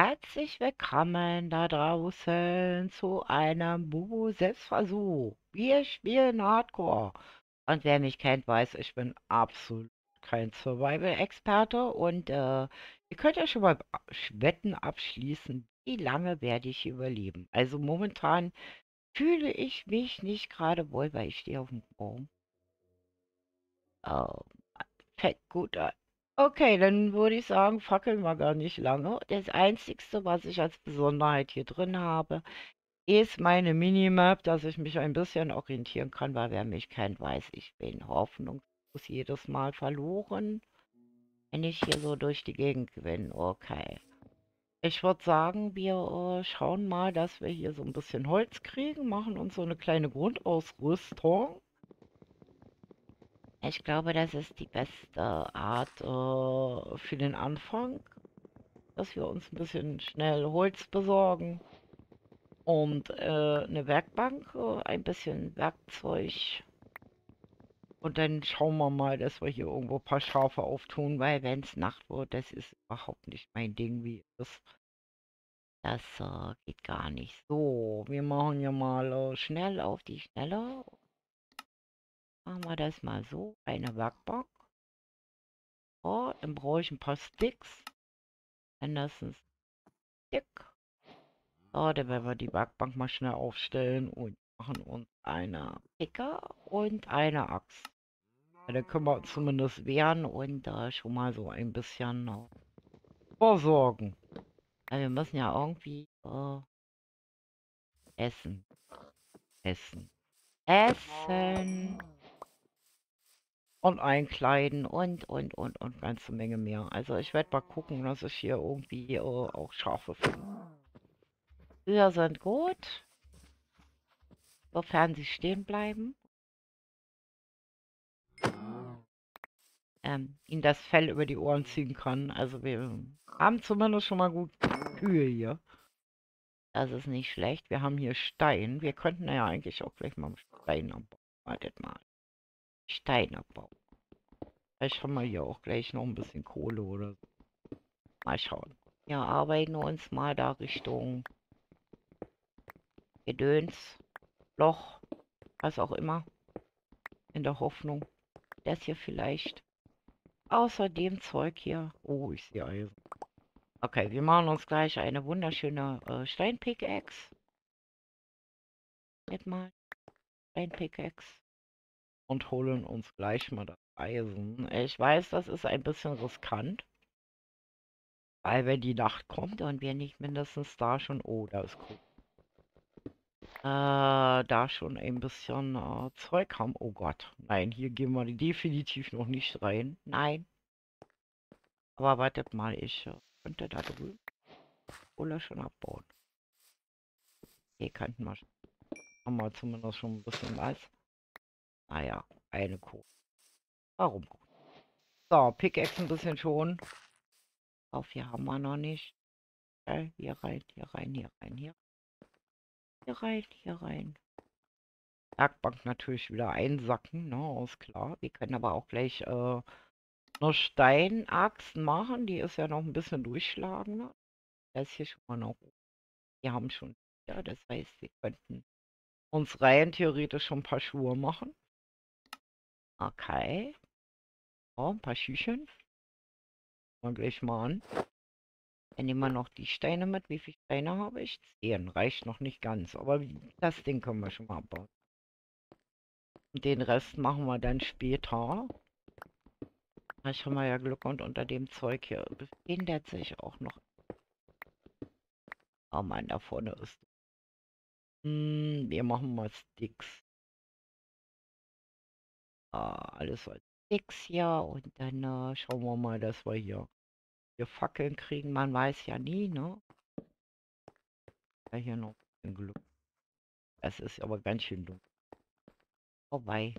Herzlich willkommen da draußen zu einem Bubu Selbstversuch. Wir spielen Hardcore. Und wer mich kennt, weiß, ich bin absolut kein Survival-Experte. Und äh, ihr könnt ja schon mal Wetten abschließen, wie lange werde ich überleben. Also momentan fühle ich mich nicht gerade wohl, weil ich stehe auf dem Baum. Oh, fällt gut an. Okay, dann würde ich sagen, fackeln wir gar nicht lange. Das Einzige, was ich als Besonderheit hier drin habe, ist meine Minimap, dass ich mich ein bisschen orientieren kann, weil wer mich kennt, weiß, ich bin hoffnungslos jedes Mal verloren, wenn ich hier so durch die Gegend bin. Okay. Ich würde sagen, wir äh, schauen mal, dass wir hier so ein bisschen Holz kriegen, machen uns so eine kleine Grundausrüstung. Ich glaube, das ist die beste Art äh, für den Anfang, dass wir uns ein bisschen schnell Holz besorgen und äh, eine Werkbank, äh, ein bisschen Werkzeug. Und dann schauen wir mal, dass wir hier irgendwo ein paar Schafe auftun, weil wenn es Nacht wird, das ist überhaupt nicht mein Ding, wie es Das äh, geht gar nicht. So, wir machen hier mal äh, schnell auf die Schnelle Machen wir das mal so. Eine Werkbank. So, dann brauche ich ein paar Sticks. Anderson Stick. So, dann werden wir die Werkbank mal schnell aufstellen und machen uns eine Picker und eine Axt. Ja, dann können wir zumindest wehren und äh, schon mal so ein bisschen äh, versorgen. Ja, wir müssen ja irgendwie äh, essen. Essen. Essen und einkleiden und, und, und, und ganze Menge mehr. Also ich werde mal gucken, dass ich hier irgendwie äh, auch Schafe finde. Wir sind gut, sofern sie stehen bleiben. Ähm, ihnen das Fell über die Ohren ziehen kann. Also wir haben zumindest schon mal gut Kühe hier. Das ist nicht schlecht. Wir haben hier Stein. Wir könnten ja eigentlich auch gleich mal Stein abbauen. Wartet mal. Steinabbau. Vielleicht haben wir hier auch gleich noch ein bisschen Kohle oder so. Mal schauen. Ja, arbeiten wir uns mal da Richtung Gedöns, Loch, was auch immer. In der Hoffnung, dass hier vielleicht außer dem Zeug hier... Oh, ich sehe Eisen. Okay, wir machen uns gleich eine wunderschöne äh, Steinpickaxe. Nicht mal. Steinpickaxe und holen uns gleich mal das Eisen. Ich weiß, das ist ein bisschen riskant. Weil wenn die Nacht kommt und wir nicht mindestens da schon... Oh, da ist cool. Äh, da schon ein bisschen äh, Zeug haben. Oh Gott. Nein, hier gehen wir definitiv noch nicht rein. Nein. Aber wartet mal, ich äh, könnte da drüben Kohle schon abbauen. Hier könnten wir... Haben wir zumindest schon ein bisschen was. Naja, ah eine Kuh. Warum? So, Pickaxe ein bisschen schon. Auf hier haben wir noch nicht. Okay, hier rein, hier rein, hier rein, hier. Hier rein, hier rein. Werkbank natürlich wieder einsacken, ne, ist klar. Wir können aber auch gleich äh, eine Steinaxt machen. Die ist ja noch ein bisschen durchschlagender. Da ist hier schon mal noch. Wir haben schon. Ja, das heißt, wir könnten uns rein theoretisch schon ein paar Schuhe machen. Okay. Oh, ein paar Schüchen. Mal gleich mal an. Dann nehmen wir noch die Steine mit. Wie viele Steine habe ich? Zehn. Reicht noch nicht ganz. Aber das Ding können wir schon mal abbauen. Und den Rest machen wir dann später. Ich haben wir ja Glück und unter dem Zeug hier befindet sich auch noch. Oh Mann, da vorne ist. Hm, wir machen mal Sticks. Ah, alles als Sticks hier und dann äh, schauen wir mal, dass wir hier, hier Fackeln kriegen. Man weiß ja nie, ne? Ja, hier noch ein Glück. Es ist aber ganz schön dumm. Vorbei.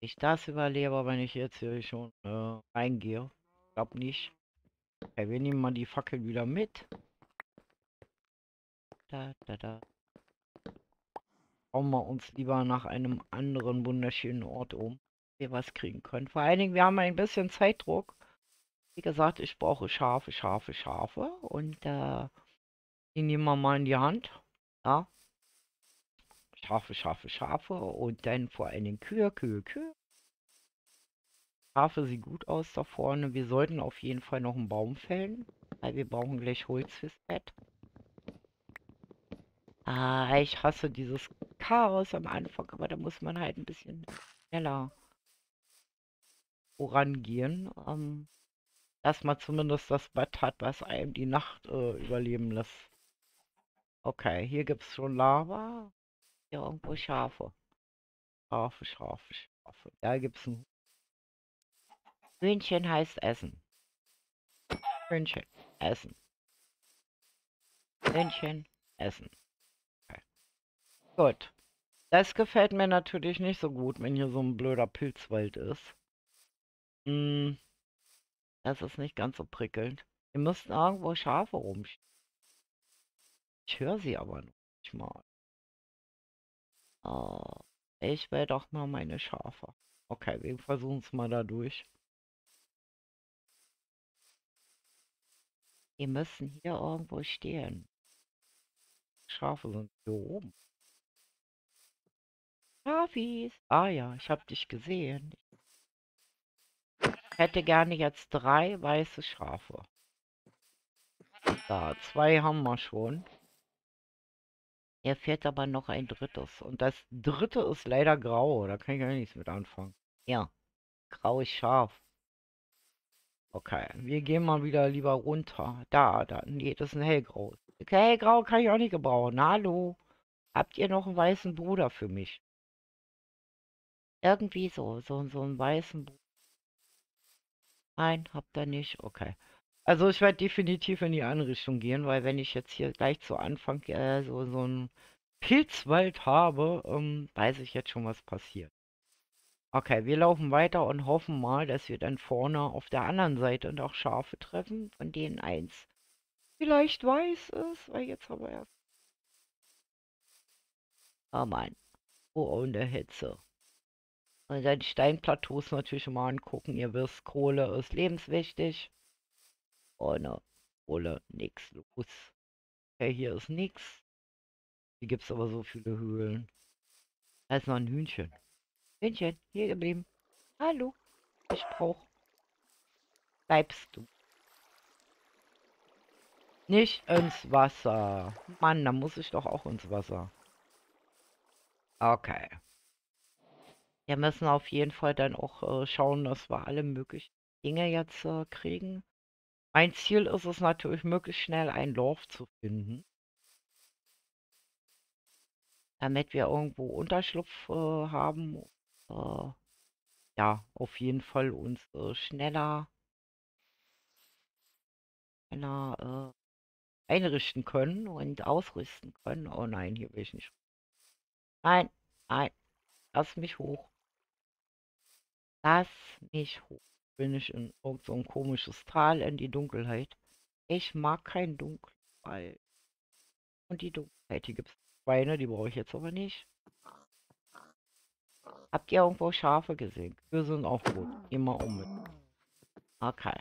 Ich das überlebe, wenn ich jetzt hier schon äh, reingehe. Glaub nicht. Okay, wir nehmen mal die Fackel wieder mit. Da, da, da schauen wir uns lieber nach einem anderen wunderschönen Ort um, wir was kriegen können. Vor allen Dingen, wir haben ein bisschen Zeitdruck. wie gesagt, ich brauche Schafe, Schafe, Schafe. Und äh, die nehmen wir mal in die Hand. Ja. Schafe, Schafe, Schafe. Und dann vor allen Dingen Kühe, Kühe, Kühe. Schafe sieht gut aus da vorne. Wir sollten auf jeden Fall noch einen Baum fällen. Weil wir brauchen gleich Holz fürs Bett. Ah, ich hasse dieses Chaos am Anfang, aber da muss man halt ein bisschen schneller vorangehen. Ähm, dass man zumindest das Bett hat, was einem die Nacht äh, überleben lässt. Okay, hier gibt es schon Lava. Hier irgendwo Schafe. Schafe, Schafe, Schafe. Da gibt es ein Hühnchen heißt Essen. Hühnchen, Essen. Hühnchen, Essen. Gut. Das gefällt mir natürlich nicht so gut, wenn hier so ein blöder Pilzwald ist. Hm. Das ist nicht ganz so prickelnd. Wir müssten irgendwo Schafe rumstehen. Ich höre sie aber noch nicht mal. Oh, ich will doch mal meine Schafe. Okay, wir versuchen es mal da durch. Die müssen hier irgendwo stehen. Schafe sind hier oben. Schafis. Ah ja, ich habe dich gesehen. Ich hätte gerne jetzt drei weiße Schafe. Da, zwei haben wir schon. Er fährt aber noch ein drittes. Und das dritte ist leider grau. Da kann ich ja nichts mit anfangen. Ja, graues Schaf. Okay, wir gehen mal wieder lieber runter. Da, da, nee, das ist ein hellgrau. Okay, hellgrau kann ich auch nicht gebrauchen. Hallo, habt ihr noch einen weißen Bruder für mich? Irgendwie so, so, so einen weißen Bruder. Nein, habt ihr nicht? Okay. Also ich werde definitiv in die Einrichtung gehen, weil wenn ich jetzt hier gleich zu Anfang äh, so, so einen Pilzwald habe, ähm, weiß ich jetzt schon, was passiert. Okay, wir laufen weiter und hoffen mal, dass wir dann vorne auf der anderen Seite noch Schafe treffen, von denen eins vielleicht weiß ist, weil jetzt haben wir ja... Oh Mann. Oh, der Hitze. Und dann die Steinplateaus natürlich mal angucken. Ihr wisst, Kohle ist lebenswichtig. Ohne Kohle nichts los. Okay, hier ist nichts. Hier gibt es aber so viele Höhlen. Da ist noch ein Hühnchen. Hühnchen, hier geblieben. Hallo. Ich brauch. Bleibst du. Nicht ins Wasser. Mann, da muss ich doch auch ins Wasser. Okay. Wir müssen auf jeden Fall dann auch äh, schauen, dass wir alle möglichen Dinge jetzt äh, kriegen. Mein Ziel ist es natürlich, möglichst schnell ein Dorf zu finden. Damit wir irgendwo Unterschlupf äh, haben äh, ja, auf jeden Fall uns äh, schneller, schneller äh, einrichten können und ausrüsten können. Oh nein, hier will ich nicht. Nein, nein, lass mich hoch. Lass mich hoch. Bin ich in irgend so komisches Tal in die Dunkelheit. Ich mag kein Dunkelwald. Und die Dunkelheit, hier gibt es Schweine, die brauche ich jetzt aber nicht. Habt ihr irgendwo Schafe gesehen? Wir sind auch gut. Immer um mit. Okay.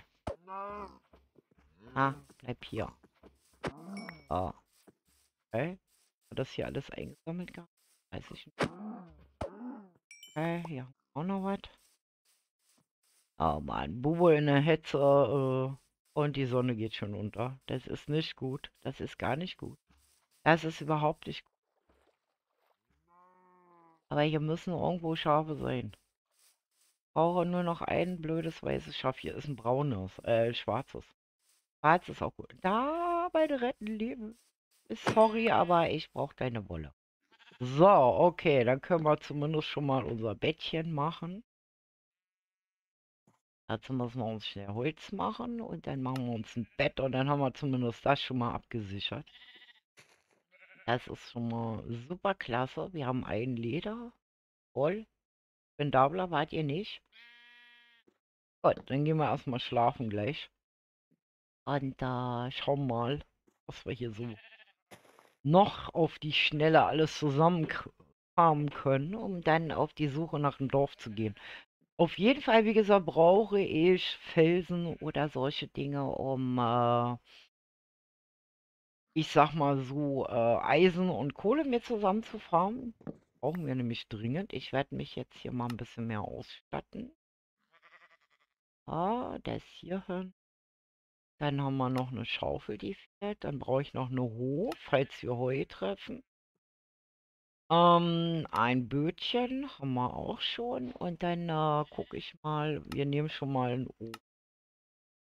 Ah, bleib hier. Ah. Okay. Hat das hier alles eingesammelt gehabt? Weiß ich nicht. Okay, hier auch noch was. Oh Mann, Bubo in der Hetze äh, und die Sonne geht schon unter. Das ist nicht gut. Das ist gar nicht gut. Das ist überhaupt nicht gut. Aber hier müssen irgendwo Schafe sein. Ich brauche nur noch ein blödes weißes Schaf. Hier ist ein braunes, äh, schwarzes. Schwarz ist auch gut. Da, meine retten Leben. Sorry, aber ich brauche deine Wolle. So, okay, dann können wir zumindest schon mal unser Bettchen machen. Dazu müssen wir uns schnell Holz machen und dann machen wir uns ein Bett und dann haben wir zumindest das schon mal abgesichert. Das ist schon mal super klasse. Wir haben ein Leder. Voll. Spendabler wart ihr nicht. Gut, dann gehen wir erstmal schlafen gleich. Und da äh, schauen mal, was wir hier so noch auf die Schnelle alles zusammenkramen können, um dann auf die Suche nach dem Dorf zu gehen. Auf jeden Fall, wie gesagt, brauche ich Felsen oder solche Dinge, um, äh, ich sag mal so, äh, Eisen und Kohle mir zusammenzufarmen. Brauchen wir nämlich dringend. Ich werde mich jetzt hier mal ein bisschen mehr ausstatten. Ah, ist hier hin. Dann haben wir noch eine Schaufel, die fehlt. Dann brauche ich noch eine Hoe, falls wir Heu treffen. Ähm, ein Bötchen haben wir auch schon. Und dann äh, gucke ich mal, wir nehmen schon mal ein O,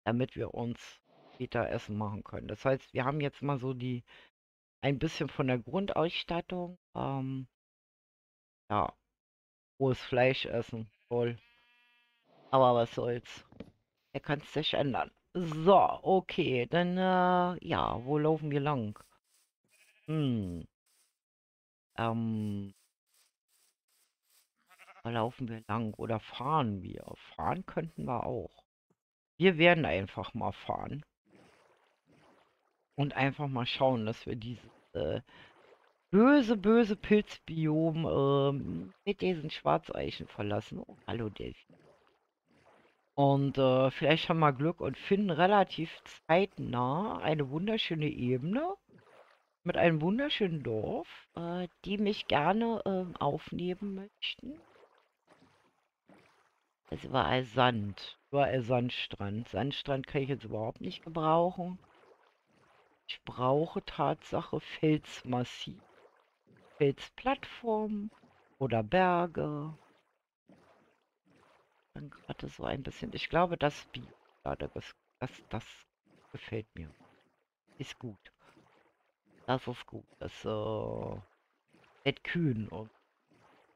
damit wir uns später Essen machen können. Das heißt, wir haben jetzt mal so die ein bisschen von der Grundausstattung. Ähm, ja, rohes Fleisch essen, voll. Aber was soll's. Er kann sich ändern. So, okay, dann, äh, ja, wo laufen wir lang? Hm. Ähm. Laufen wir lang oder fahren wir? Fahren könnten wir auch. Wir werden einfach mal fahren. Und einfach mal schauen, dass wir dieses äh, böse, böse Pilzbiom ähm, mit diesen Schwarzeichen verlassen. Oh, hallo Delphi. Und äh, vielleicht haben wir Glück und finden relativ zeitnah eine wunderschöne Ebene mit einem wunderschönen Dorf, äh, die mich gerne äh, aufnehmen möchten. Es ist überall Sand, überall Sandstrand. Sandstrand kann ich jetzt überhaupt nicht gebrauchen. Ich brauche Tatsache Felsmassiv, Felsplattformen oder Berge dann gerade so ein bisschen. Ich glaube, das, das, das gefällt mir. Ist gut. Das ist gut. Das äh, wird kühn und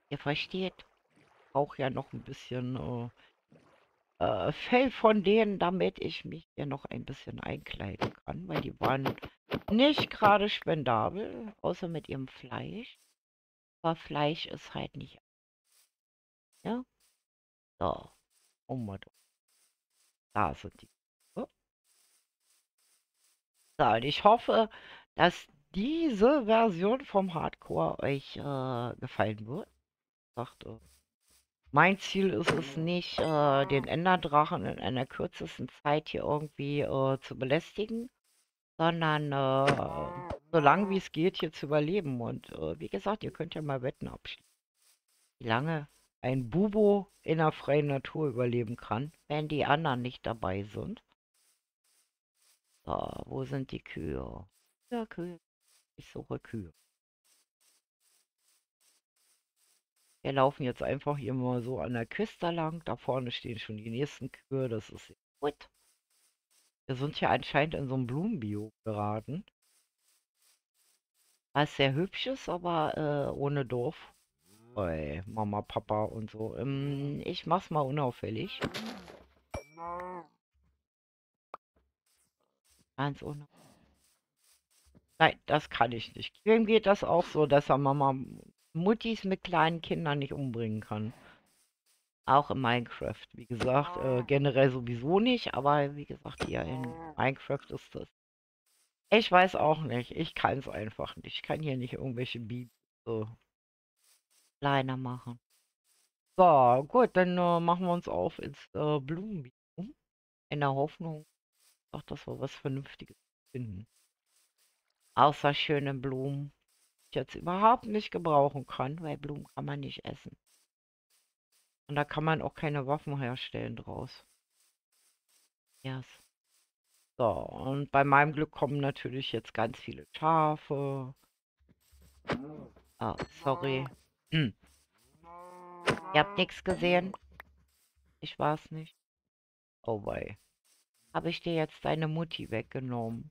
ihr versteht, auch ja noch ein bisschen äh, äh, Fell von denen, damit ich mich hier noch ein bisschen einkleiden kann, weil die waren nicht gerade spendabel, außer mit ihrem Fleisch. Aber Fleisch ist halt nicht. Ja. So. Oh Gott. Da sind die. So, und ich hoffe, dass diese Version vom Hardcore euch äh, gefallen wird. Sagte. Mein Ziel ist es nicht, äh, den Enderdrachen in einer kürzesten Zeit hier irgendwie äh, zu belästigen, sondern äh, so lange wie es geht hier zu überleben. Und äh, wie gesagt, ihr könnt ja mal Wetten abschließen. Wie lange ein Bubo in der freien Natur überleben kann, wenn die anderen nicht dabei sind. So, wo sind die Kühe? Ja, Kühe. Ich suche Kühe. Wir laufen jetzt einfach hier mal so an der Küste lang. Da vorne stehen schon die nächsten Kühe. Das ist gut. Wir sind hier anscheinend in so einem Blumenbio geraten. Was sehr hübsch ist, aber äh, ohne Dorf bei Mama, Papa und so. Ähm, ich mach's mal unauffällig. Ganz ohne. Nein, das kann ich nicht. Wem geht das auch so, dass er Mama Muttis mit kleinen Kindern nicht umbringen kann? Auch in Minecraft. Wie gesagt, äh, generell sowieso nicht, aber wie gesagt, hier in Minecraft ist das. Ich weiß auch nicht. Ich kann es einfach nicht. Ich kann hier nicht irgendwelche Bibel so kleiner machen. So, gut, dann äh, machen wir uns auf ins äh, Blumenbiom. In der Hoffnung, dass wir was Vernünftiges finden. Außer schöne Blumen, die ich jetzt überhaupt nicht gebrauchen kann, weil Blumen kann man nicht essen. Und da kann man auch keine Waffen herstellen draus. Yes. So, und bei meinem Glück kommen natürlich jetzt ganz viele Schafe. Ah, sorry. Hm. Ihr habt nichts gesehen? Ich war's nicht. Oh wei. Habe ich dir jetzt deine Mutti weggenommen?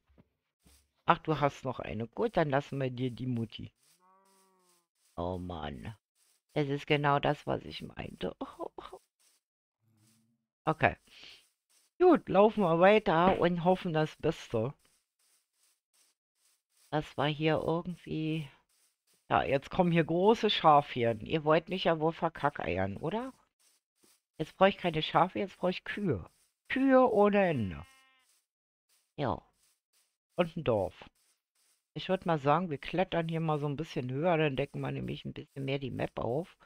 Ach, du hast noch eine. Gut, dann lassen wir dir die Mutti. Oh Mann. Es ist genau das, was ich meinte. Okay. Gut, laufen wir weiter und hoffen das Beste. Das war hier irgendwie ja, jetzt kommen hier große Schafhirn. Ihr wollt mich ja wohl verkackeiern, oder? Jetzt brauche ich keine Schafe, jetzt brauche ich Kühe. Kühe ohne Ende. Ja. Und ein Dorf. Ich würde mal sagen, wir klettern hier mal so ein bisschen höher, dann decken wir nämlich ein bisschen mehr die Map auf.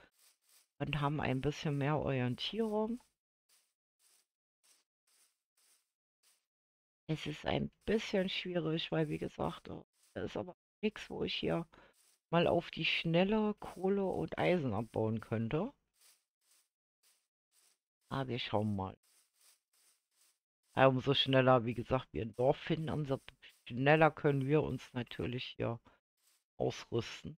und haben ein bisschen mehr Orientierung. Es ist ein bisschen schwierig, weil wie gesagt, da ist aber nichts, wo ich hier mal auf die schnelle Kohle und Eisen abbauen könnte. Aber wir schauen mal. Umso schneller, wie gesagt, wir ein Dorf finden, umso schneller können wir uns natürlich hier ausrüsten.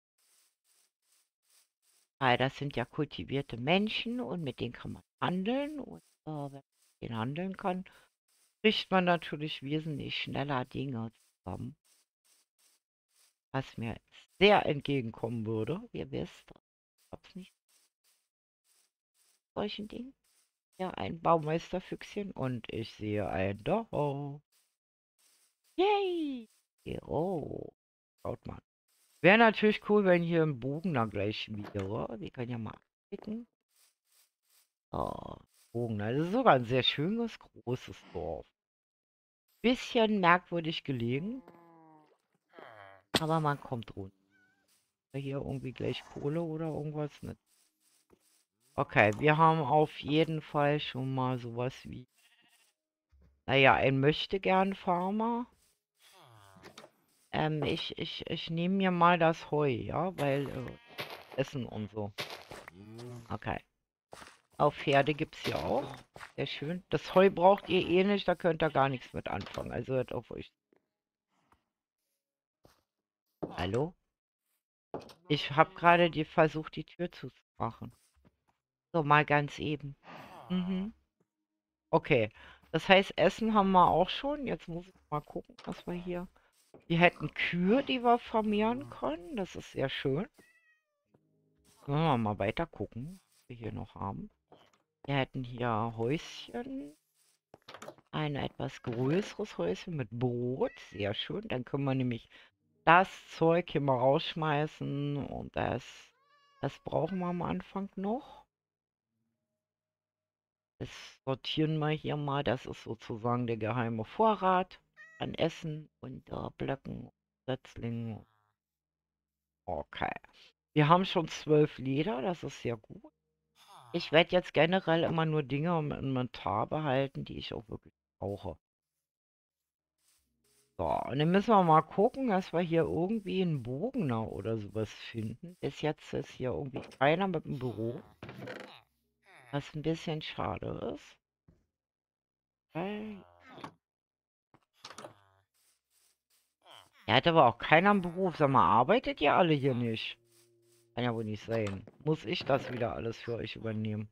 Weil das sind ja kultivierte Menschen und mit denen kann man handeln. Und äh, wenn man denen handeln kann, kriegt man natürlich wesentlich schneller Dinge zusammen. Was mir sehr entgegenkommen würde. Ihr wisst, ich hab's nicht solchen Dingen. Ja, ein Baumeisterfüchschen und ich sehe ein Dorf. Yay! Oh, schaut mal. Wäre natürlich cool, wenn hier ein Bogen da gleich wäre. Wir können ja mal klicken. Oh, Bogen. Das ist sogar ein sehr schönes, großes Dorf. Bisschen merkwürdig gelegen. Aber man kommt runter. Hier irgendwie gleich Kohle oder irgendwas nicht. Okay, wir haben auf jeden Fall schon mal sowas wie... Naja, ein Möchtegern-Farmer. Ähm, ich, ich, ich nehme mir mal das Heu, ja, weil äh, Essen und so. Okay. Auf Pferde gibt es hier auch. Sehr schön. Das Heu braucht ihr eh nicht, da könnt ihr gar nichts mit anfangen. Also hört auf euch. Hallo? Ich habe gerade die versucht, die Tür zuzumachen. So, mal ganz eben. Mhm. Okay. Das heißt, Essen haben wir auch schon. Jetzt muss ich mal gucken, was wir hier... Wir hätten Kühe, die wir vermehren können. Das ist sehr schön. Können wir mal weiter gucken, was wir hier noch haben. Wir hätten hier Häuschen. Ein etwas größeres Häuschen mit Brot. Sehr schön. Dann können wir nämlich das Zeug hier mal rausschmeißen. Und das, das brauchen wir am Anfang noch. Das sortieren wir hier mal. Das ist sozusagen der geheime Vorrat an Essen und äh, Blöcken, Setzlingen. Okay. Wir haben schon zwölf Leder, das ist sehr gut. Ich werde jetzt generell immer nur Dinge im Inventar behalten, die ich auch wirklich brauche. So, und dann müssen wir mal gucken, dass wir hier irgendwie einen Bogener oder sowas finden. Bis jetzt ist hier irgendwie keiner mit dem Büro. Was ein bisschen schade ist. Weil Er hat aber auch keiner im Beruf. Sag mal, arbeitet ihr alle hier nicht? Kann ja wohl nicht sein. Muss ich das wieder alles für euch übernehmen?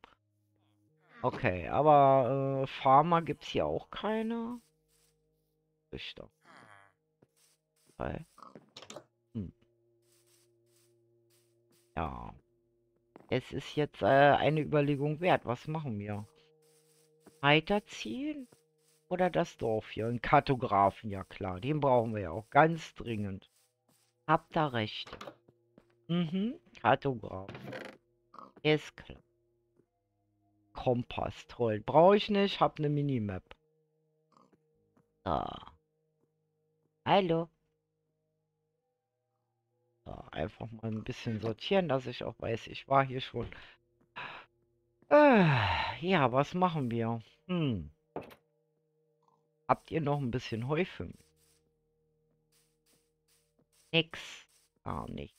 Okay, aber äh, Farmer gibt es hier auch keine. Richter. Okay. Hm. Ja. Es ist jetzt äh, eine Überlegung wert. Was machen wir? Weiterziehen? Oder das Dorf hier, einen Kartografen, ja klar. Den brauchen wir ja auch ganz dringend. Habt da recht. Mhm, Kartograf. Ist klar. Kompass, toll. Brauche ich nicht, hab eine Minimap. So. Hallo. So, einfach mal ein bisschen sortieren, dass ich auch weiß, ich war hier schon. Äh, ja, was machen wir? Hm. Habt ihr noch ein bisschen Heu für mich? Nix. Gar nicht.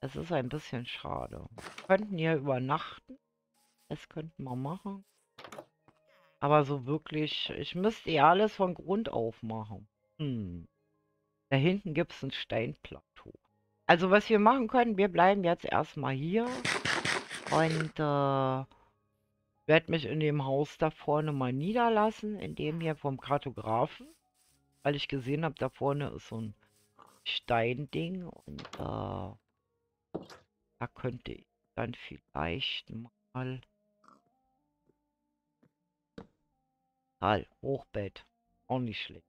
Es ist ein bisschen schade. Wir könnten ja übernachten. Das könnten wir machen. Aber so wirklich, ich müsste ja alles von Grund auf machen. Hm. Da hinten gibt es ein Steinplateau. Also was wir machen können, wir bleiben jetzt erstmal hier. Und äh, werde mich in dem Haus da vorne mal niederlassen, in dem hier vom Kartografen, weil ich gesehen habe, da vorne ist so ein Steinding und äh, da könnte ich dann vielleicht mal Halt, Hochbett. Auch nicht schlecht.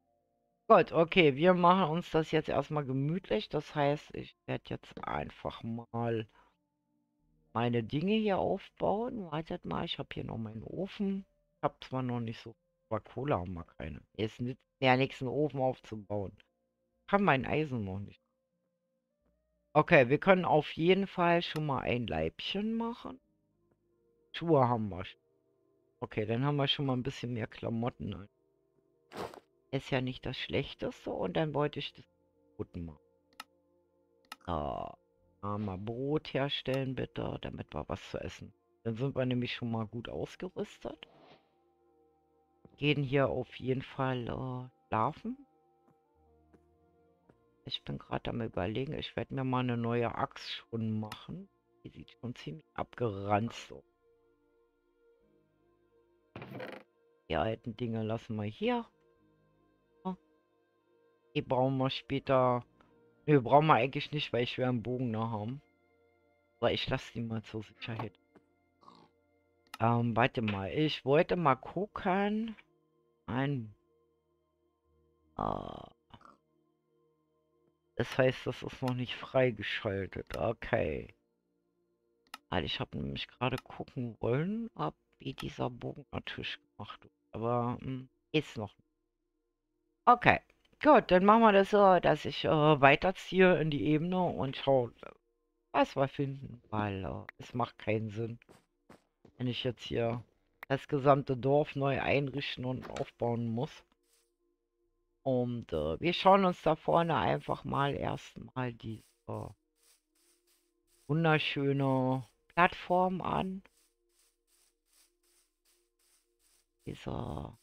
Gut, okay, wir machen uns das jetzt erstmal gemütlich. Das heißt, ich werde jetzt einfach mal meine Dinge hier aufbauen. Wartet mal, ich habe hier noch meinen Ofen. Ich habe zwar noch nicht so, aber Kohle haben wir keine. Es nützt ja nichts, einen Ofen aufzubauen. Ich habe mein Eisen noch nicht. Okay, wir können auf jeden Fall schon mal ein Leibchen machen. Schuhe haben wir. Okay, dann haben wir schon mal ein bisschen mehr Klamotten. Ist ja nicht das Schlechteste. Und dann wollte ich das Brot machen. So. Mal Brot herstellen bitte, damit wir was zu essen. Dann sind wir nämlich schon mal gut ausgerüstet. Gehen hier auf jeden Fall äh, schlafen. Ich bin gerade am überlegen, ich werde mir mal eine neue Axt schon machen. Die sieht schon ziemlich abgeranzt aus. Die alten Dinge lassen wir hier. Die brauchen wir später. Ne, brauchen wir eigentlich nicht, weil ich will einen Bogen noch haben. Aber ich lasse die mal zur Sicherheit. Ähm, warte mal. Ich wollte mal gucken. Ein. Äh, das heißt, das ist noch nicht freigeschaltet. Okay. Weil ich habe nämlich gerade gucken wollen, ob wie dieser Bogenartisch gemacht wird. Aber hm, ist noch. Okay. Gut, dann machen wir das so, dass ich äh, weiterziehe in die Ebene und schaue, was wir finden. Weil äh, es macht keinen Sinn, wenn ich jetzt hier das gesamte Dorf neu einrichten und aufbauen muss. Und äh, wir schauen uns da vorne einfach mal erstmal die äh, wunderschöne Plattform an. Dieser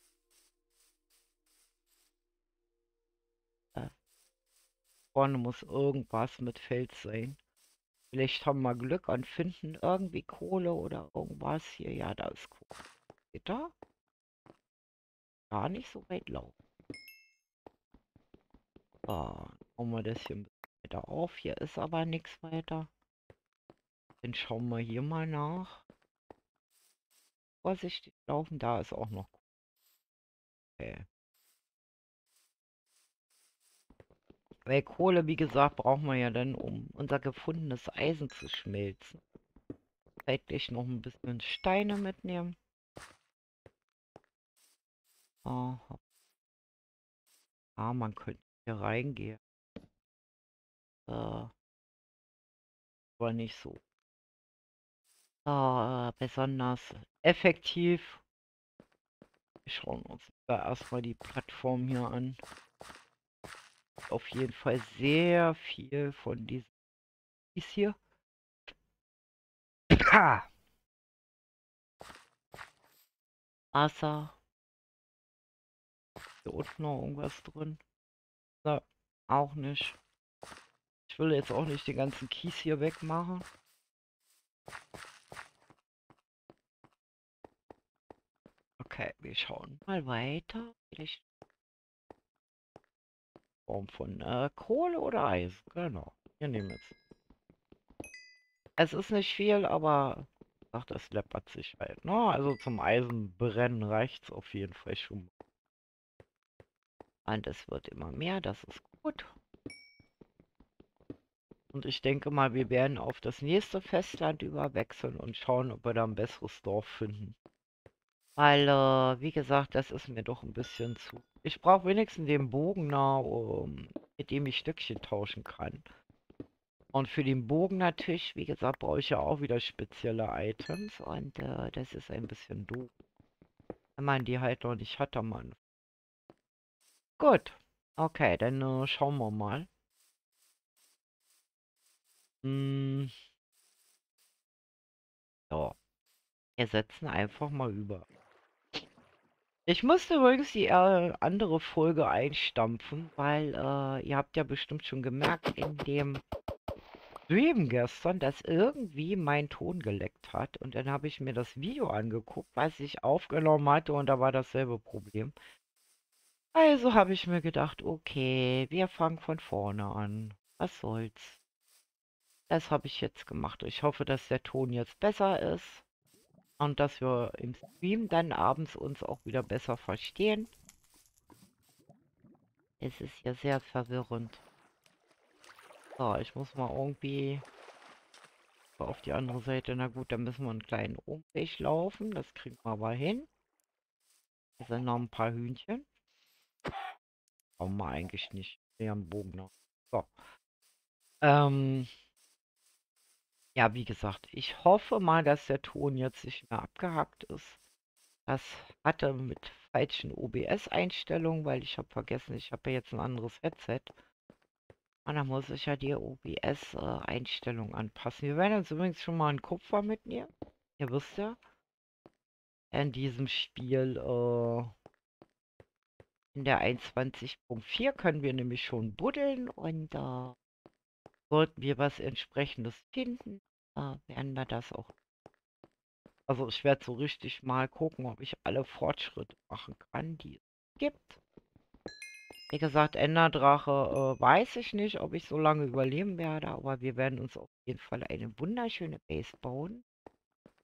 vorne muss irgendwas mit Fels sein. Vielleicht haben wir Glück und finden irgendwie Kohle oder irgendwas hier. Ja, da ist Kohle. Geht da? Gar nicht so weit laufen. So, hauen wir das hier ein bisschen weiter auf. Hier ist aber nichts weiter. Dann schauen wir hier mal nach. Vorsichtig laufen, da ist auch noch. Okay. Weil Kohle, wie gesagt, brauchen wir ja dann, um unser gefundenes Eisen zu schmelzen. Zeitlich noch ein bisschen Steine mitnehmen. Aha. Ah, man könnte hier reingehen. Äh, aber nicht so. Äh, besonders effektiv. Wir schauen uns da erstmal die Plattform hier an. Auf jeden Fall sehr viel von diesem ist hier. Ha! Wasser. Hier unten noch irgendwas drin. Na, auch nicht. Ich will jetzt auch nicht den ganzen Kies hier wegmachen. Okay, wir schauen mal weiter. Vielleicht Form von äh, Kohle oder Eis. Genau. Wir nehmen es. Es ist nicht viel, aber ach, das läppert sich halt. Ne? Also zum Eisenbrennen reicht es auf jeden Fall schon. Und es wird immer mehr, das ist gut. Und ich denke mal, wir werden auf das nächste Festland überwechseln und schauen, ob wir da ein besseres Dorf finden. Weil, äh, wie gesagt, das ist mir doch ein bisschen zu. Ich brauche wenigstens den Bogen da, um, mit dem ich Stückchen tauschen kann. Und für den Bogen natürlich, wie gesagt, brauche ich ja auch wieder spezielle Items. Und äh, das ist ein bisschen doof. Wenn man die halt noch nicht hat, man. Gut. Okay, dann äh, schauen wir mal. Hm. So. Wir setzen einfach mal über. Ich musste übrigens die äh, andere Folge einstampfen, weil äh, ihr habt ja bestimmt schon gemerkt in dem Stream gestern, dass irgendwie mein Ton geleckt hat. Und dann habe ich mir das Video angeguckt, was ich aufgenommen hatte und da war dasselbe Problem. Also habe ich mir gedacht, okay, wir fangen von vorne an. Was soll's. Das habe ich jetzt gemacht. Ich hoffe, dass der Ton jetzt besser ist. Und dass wir im Stream dann abends uns auch wieder besser verstehen. Es ist ja sehr verwirrend. So, ich muss mal irgendwie auf die andere Seite. Na gut, dann müssen wir einen kleinen Umweg laufen. Das kriegen wir aber hin. Hier sind noch ein paar Hühnchen. Brauchen wir eigentlich nicht. Wir haben Bogen noch. So. Ähm, Ja, wie gesagt, ich hoffe mal, dass der Ton jetzt nicht mehr abgehackt ist. Das hatte mit falschen OBS-Einstellungen, weil ich habe vergessen, ich habe ja jetzt ein anderes Headset. Und dann muss ich ja die OBS-Einstellung anpassen. Wir werden jetzt übrigens schon mal einen Kupfer mitnehmen. Ihr wisst ja, in diesem Spiel äh, in der 21.4 können wir nämlich schon buddeln und äh, sollten wir was entsprechendes finden, äh, werden wir das auch. Also ich werde so richtig mal gucken, ob ich alle Fortschritte machen kann, die es gibt. Wie gesagt, Enderdrache äh, weiß ich nicht, ob ich so lange überleben werde, aber wir werden uns auf jeden Fall eine wunderschöne Base bauen.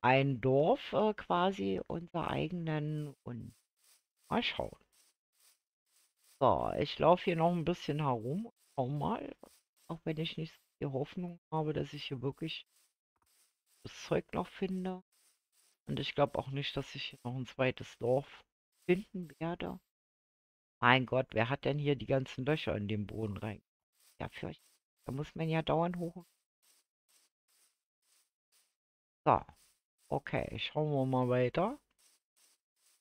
Ein Dorf äh, quasi, unser eigenen und mal schauen. So, ich laufe hier noch ein bisschen herum. Schau mal, auch wenn ich nicht die Hoffnung habe, dass ich hier wirklich das Zeug noch finde. Und ich glaube auch nicht, dass ich hier noch ein zweites Dorf finden werde. Mein Gott, wer hat denn hier die ganzen Löcher in den Boden rein? Ja, für euch. Da muss man ja dauernd hoch. So. Okay, schauen wir mal weiter.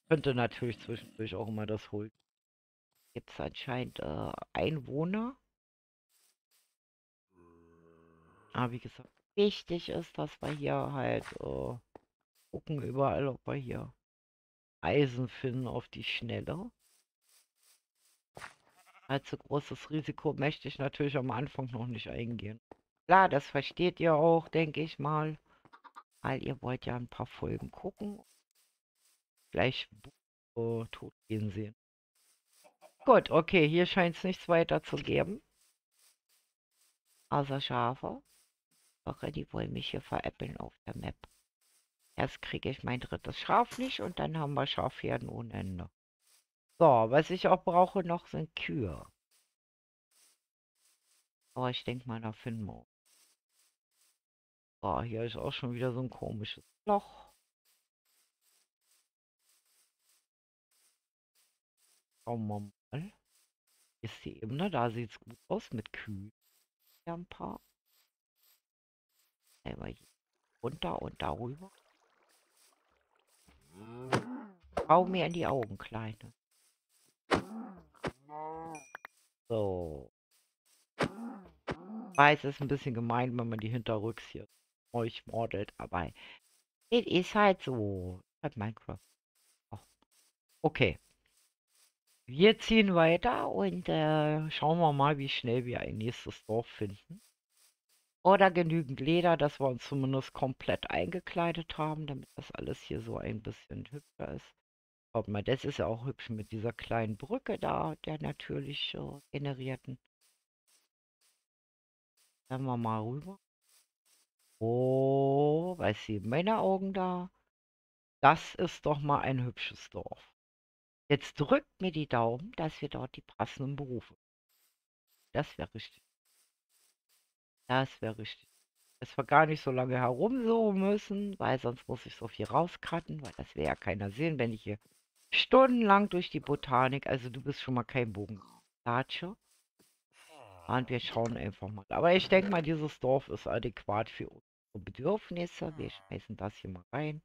Könnte natürlich zwischendurch auch immer das holen. Gibt es anscheinend äh, Einwohner. Aber wie gesagt, wichtig ist, dass wir hier halt äh, gucken überall, ob wir hier Eisen finden auf die Schnelle. Allzu großes Risiko möchte ich natürlich am Anfang noch nicht eingehen. Klar, das versteht ihr auch, denke ich mal. Weil ihr wollt ja ein paar Folgen gucken. Gleich äh, tot gehen sehen. Gut, okay, hier scheint es nichts weiter zu geben. Außer Schafe. Doch, die wollen mich hier veräppeln auf der Map. Erst kriege ich mein drittes Schaf nicht und dann haben wir Schafherden ohne Ende. So, was ich auch brauche noch sind Kühe. Aber ich denke mal, da finden wir. So, hier ist auch schon wieder so ein komisches Loch. Schauen wir mal. Ist die Ebene, da sieht es gut aus mit Kühen. Ja, ein paar. Einmal runter und darüber. Schau mir in die Augen, Kleine. So. Ich weiß, es ist ein bisschen gemein, wenn man die hinterrücks hier euch mordelt, aber es ist halt so. Halt Minecraft. Oh. Okay. Wir ziehen weiter und äh, schauen wir mal, wie schnell wir ein nächstes Dorf finden. Oder genügend Leder, dass wir uns zumindest komplett eingekleidet haben, damit das alles hier so ein bisschen hübscher ist. Schaut mal, das ist ja auch hübsch mit dieser kleinen Brücke da, der natürlich äh, generierten. Dann wir mal rüber. Oh, was sehen meine Augen da? Das ist doch mal ein hübsches Dorf. Jetzt drückt mir die Daumen, dass wir dort die passenden Berufe. Das wäre richtig. Das wäre richtig. Dass wir gar nicht so lange herumsuchen müssen, weil sonst muss ich so viel rauskratten, weil das wäre ja keiner sehen, wenn ich hier stundenlang durch die Botanik, also du bist schon mal kein Bogenlatsche. Und wir schauen einfach mal. Aber ich denke mal, dieses Dorf ist adäquat für unsere Bedürfnisse. Wir schmeißen das hier mal rein.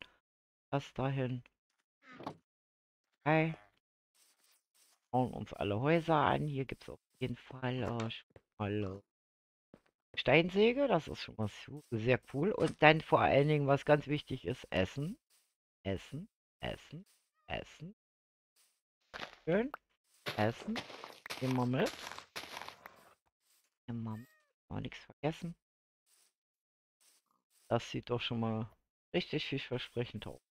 Das dahin. Okay. Schauen uns alle Häuser an. Hier gibt es auf jeden Fall äh, mal äh, Steinsäge. Das ist schon mal sehr cool. Und dann vor allen Dingen, was ganz wichtig ist, Essen. Essen, Essen, Essen. Schön. Essen. Immer mit. Immer mit. Mal nichts vergessen. Das sieht doch schon mal richtig vielversprechend aus.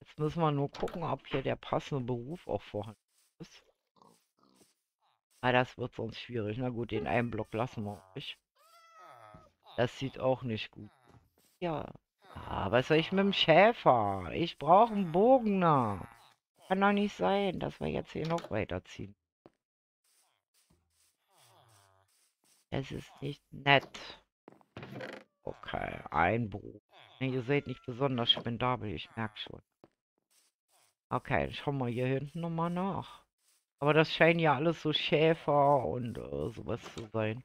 Jetzt müssen wir nur gucken, ob hier der passende Beruf auch vorhanden ist. Ah, das wird sonst schwierig. Na gut, den einen Block lassen wir euch. Das sieht auch nicht gut. Ja. Ah, was soll ich mit dem Schäfer? Ich brauche einen Bogener. Kann doch nicht sein, dass wir jetzt hier noch weiterziehen. Es ist nicht nett. Okay, ein Beruf. Ihr seht nicht besonders spendabel, ich merke schon. Okay, schauen wir hier hinten nochmal nach. Aber das scheinen ja alles so Schäfer und äh, sowas zu sein.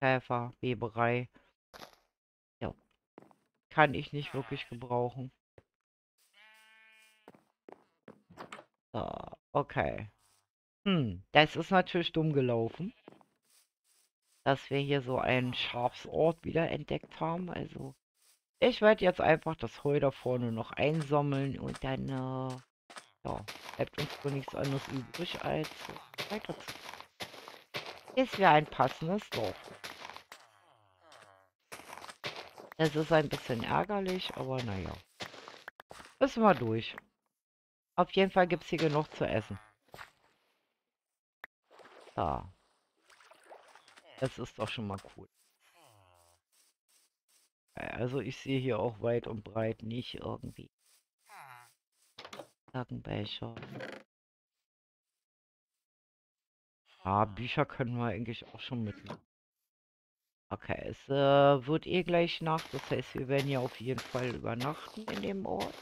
Ja. Schäfer, Weberei. kann ich nicht wirklich gebrauchen. So, okay. Hm, das ist natürlich dumm gelaufen, dass wir hier so einen Schafsort wieder entdeckt haben. Also, ich werde jetzt einfach das Heu da vorne noch einsammeln und dann, äh, ja, bleibt uns wohl nichts anderes übrig, als weiter. Ist wie ein passendes Dorf. Es ist ein bisschen ärgerlich, aber naja. Müssen wir durch. Auf jeden Fall gibt es hier genug zu essen. Da. Das ist doch schon mal cool. Also ich sehe hier auch weit und breit nicht irgendwie irgendwelche. Ah, Bücher können wir eigentlich auch schon mitnehmen. Okay, es äh, wird eh gleich Nacht, das heißt, wir werden ja auf jeden Fall übernachten in dem Ort.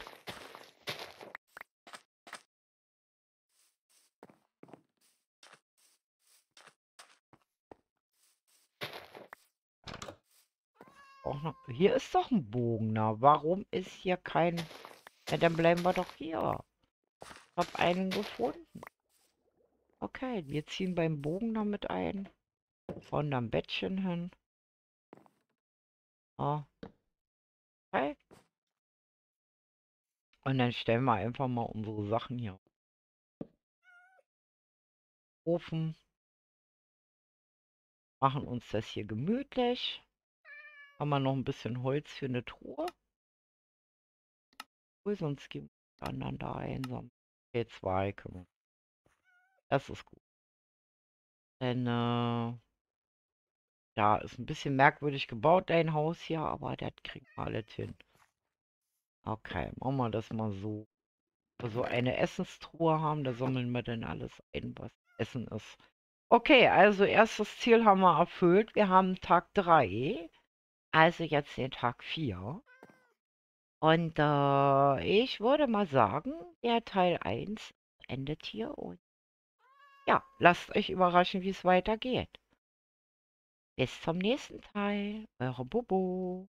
Auch noch, hier ist doch ein Bogen, na, warum ist hier kein... Ja, dann bleiben wir doch hier. Ich habe einen gefunden. Okay, wir ziehen beim Bogen damit ein. Von am Bettchen hin. Ah. Okay. Und dann stellen wir einfach mal unsere Sachen hier. Ofen. Machen uns das hier gemütlich. Haben wir noch ein bisschen Holz für eine Truhe. Cool, sonst gehen wir anderen da einsam. Okay, zwei können wir. Das ist gut. Denn, äh, ja, ist ein bisschen merkwürdig gebaut, dein Haus hier, aber das kriegt wir alles hin. Okay, machen wir das mal so. So eine Essenstruhe haben, da sammeln wir dann alles ein, was Essen ist. Okay, also erstes Ziel haben wir erfüllt. Wir haben Tag 3. Also jetzt den Tag 4. Und äh, ich würde mal sagen, der Teil 1 endet hier. Und ja, lasst euch überraschen, wie es weitergeht. Bis zum nächsten Teil. Eure Bobo.